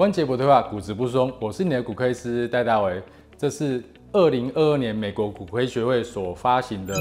关节不退化，骨质不松。我是你的骨科医师戴大为。这是二零二二年美国骨科学会所发行的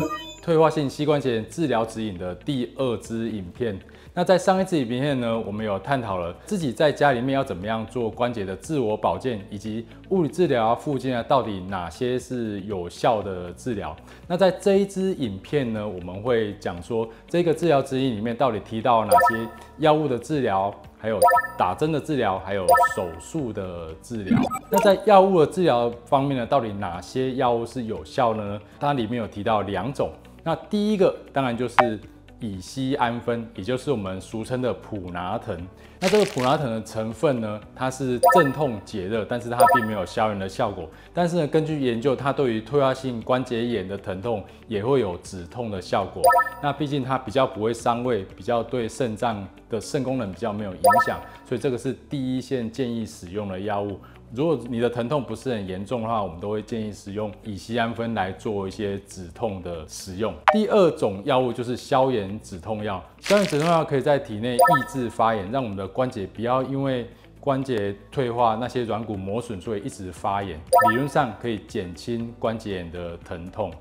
退化性膝关节治疗指引的第二支影片。那在上一支影片呢，我们有探讨了自己在家里面要怎么样做关节的自我保健，以及物理治疗附近啊，到底哪些是有效的治疗。那在这一支影片呢，我们会讲说这个治疗指引里面到底提到哪些药物的治疗。还有打针的治疗，还有手术的治疗。那在药物的治疗方面呢，到底哪些药物是有效呢？它里面有提到两种。那第一个当然就是。乙酰氨酚，也就是我们俗称的普拿疼。那这个普拿疼的成分呢，它是镇痛解热，但是它并没有消炎的效果。但是呢，根据研究，它对于退化性关节炎的疼痛也会有止痛的效果。那毕竟它比较不会伤胃，比较对肾脏的肾功能比较没有影响，所以这个是第一线建议使用的药物。如果你的疼痛不是很严重的话，我们都会建议使用乙酰氨酚来做一些止痛的使用。第二种药物就是消炎止痛药，消炎止痛药可以在体内抑制发炎，让我们的关节不要因为关节退化那些软骨磨损，所以一直发炎。理论上可以减轻关节炎的疼痛。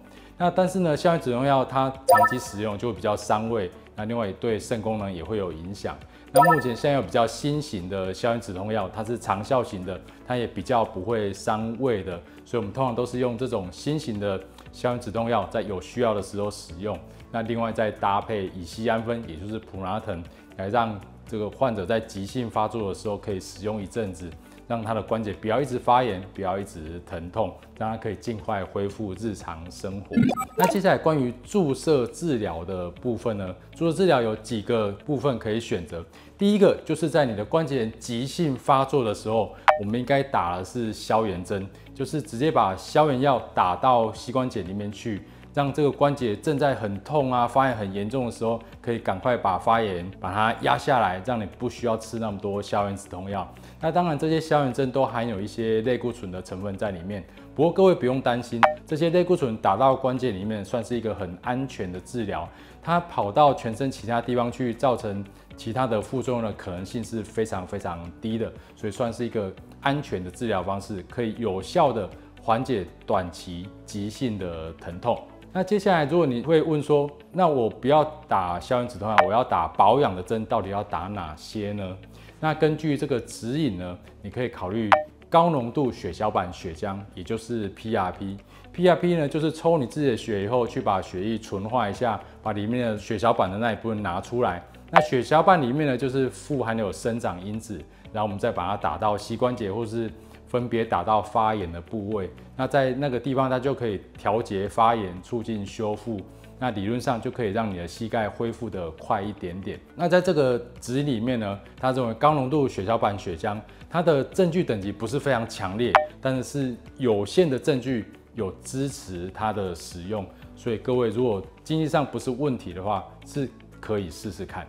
那但是呢，消炎止痛药它长期使用就会比较伤胃，那另外也对肾功能也会有影响。那目前现在有比较新型的消炎止痛药，它是长效型的，它也比较不会伤胃的，所以我们通常都是用这种新型的消炎止痛药，在有需要的时候使用。那另外再搭配乙酰氨酚，也就是普拿疼，来让这个患者在急性发作的时候可以使用一阵子。让他的关节不要一直发炎，不要一直疼痛，让他可以尽快恢复日常生活。那接下来关于注射治疗的部分呢？注射治疗有几个部分可以选择。第一个就是在你的关节炎急性发作的时候，我们应该打的是消炎针，就是直接把消炎药打到膝关节里面去。让这个关节正在很痛啊、发炎很严重的时候，可以赶快把发炎把它压下来，让你不需要吃那么多消炎止痛药。那当然，这些消炎针都含有一些类固醇的成分在里面。不过各位不用担心，这些类固醇打到关节里面，算是一个很安全的治疗。它跑到全身其他地方去，造成其他的副作用的可能性是非常非常低的，所以算是一个安全的治疗方式，可以有效的缓解短期急性的疼痛。那接下来，如果你会问说，那我不要打消炎止痛药，我要打保养的针，到底要打哪些呢？那根据这个指引呢，你可以考虑高浓度血小板血浆，也就是 PRP。PRP 呢，就是抽你自己的血以后，去把血液纯化一下，把里面的血小板的那一部分拿出来。那血小板里面呢，就是富含有生长因子，然后我们再把它打到膝关节或是。分别打到发炎的部位，那在那个地方它就可以调节发炎，促进修复。那理论上就可以让你的膝盖恢复的快一点点。那在这个值里面呢，它认为高浓度血小板血浆，它的证据等级不是非常强烈，但是是有限的证据有支持它的使用。所以各位如果经济上不是问题的话，是可以试试看。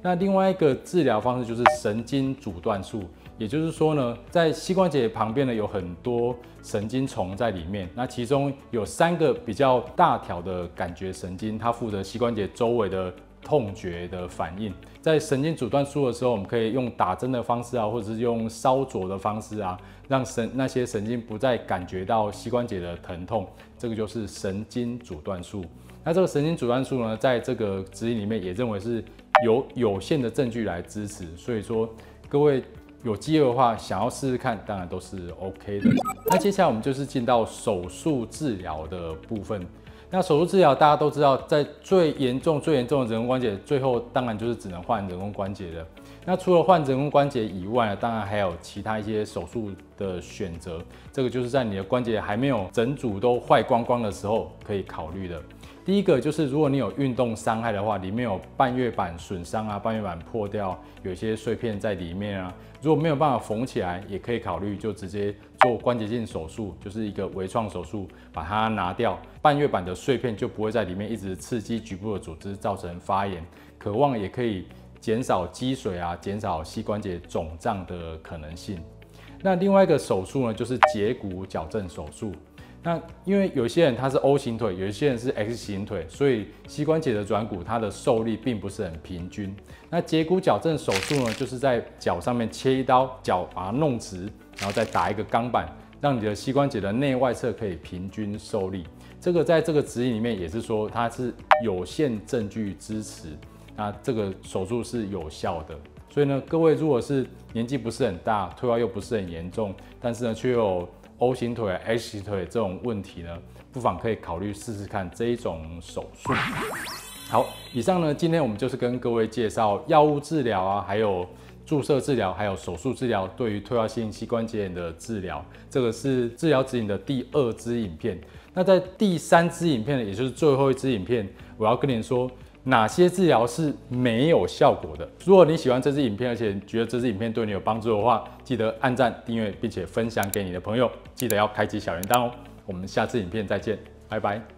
那另外一个治疗方式就是神经阻断术。也就是说呢，在膝关节旁边呢有很多神经丛在里面，那其中有三个比较大条的感觉神经，它负责膝关节周围的痛觉的反应。在神经阻断术的时候，我们可以用打针的方式啊，或者是用烧灼的方式啊，让神那些神经不再感觉到膝关节的疼痛，这个就是神经阻断术。那这个神经阻断术呢，在这个指引里面也认为是有有限的证据来支持，所以说各位。有机会的话，想要试试看，当然都是 OK 的。那接下来我们就是进到手术治疗的部分。那手术治疗大家都知道，在最严重、最严重的人工关节，最后当然就是只能换人工关节的。那除了换人工关节以外，当然还有其他一些手术的选择。这个就是在你的关节还没有整组都坏光光的时候可以考虑的。第一个就是，如果你有运动伤害的话，里面有半月板损伤啊，半月板破掉，有些碎片在里面啊，如果没有办法缝起来，也可以考虑就直接做关节镜手术，就是一个微创手术，把它拿掉，半月板的碎片就不会在里面一直刺激局部的组织，造成发炎，渴望也可以减少积水啊，减少膝关节肿胀的可能性。那另外一个手术呢，就是截骨矫正手术。那因为有些人他是 O 型腿，有些人是 X 型腿，所以膝关节的软骨它的受力并不是很平均。那截骨矫正手术呢，就是在脚上面切一刀，脚把它弄直，然后再打一个钢板，让你的膝关节的内外侧可以平均受力。这个在这个指引里面也是说它是有限证据支持，那这个手术是有效的。所以呢，各位如果是年纪不是很大，退化又不是很严重，但是呢却有 O 型腿、H 型腿这种问题呢，不妨可以考虑试试看这一种手术。好，以上呢，今天我们就是跟各位介绍药物治疗啊，还有注射治疗，还有手术治疗对于退化性膝关节炎的治疗。这个是治疗指引的第二支影片。那在第三支影片呢，也就是最后一支影片，我要跟您说哪些治疗是没有效果的。如果你喜欢这支影片，而且觉得这支影片对你有帮助的话，记得按赞、订阅，并且分享给你的朋友。记得要开启小铃铛哦。我们下次影片再见，拜拜。